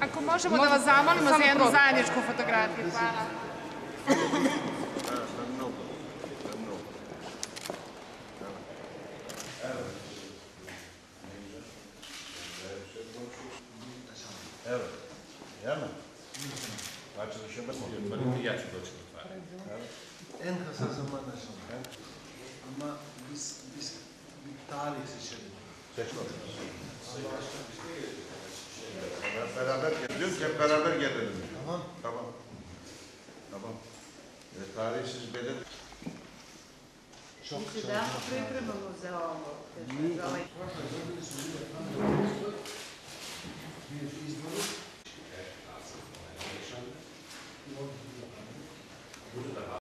Ako možemo da vas zamolimo za jednu zajedničku fotografiju, hvala. Evo, Jerman, pa ćeš još obrstiti, ja ću doći. En kısa zamanda sonra. Ama biz, biz bir tarih seçelim. Seçme. Hep beraber geliyoruz, hep beraber gelelim. Tamam. Tamam. Tamam. E, tarihsiz belirli. Çok Znači da pripremamo za ovo. Za ovaj bir izbor.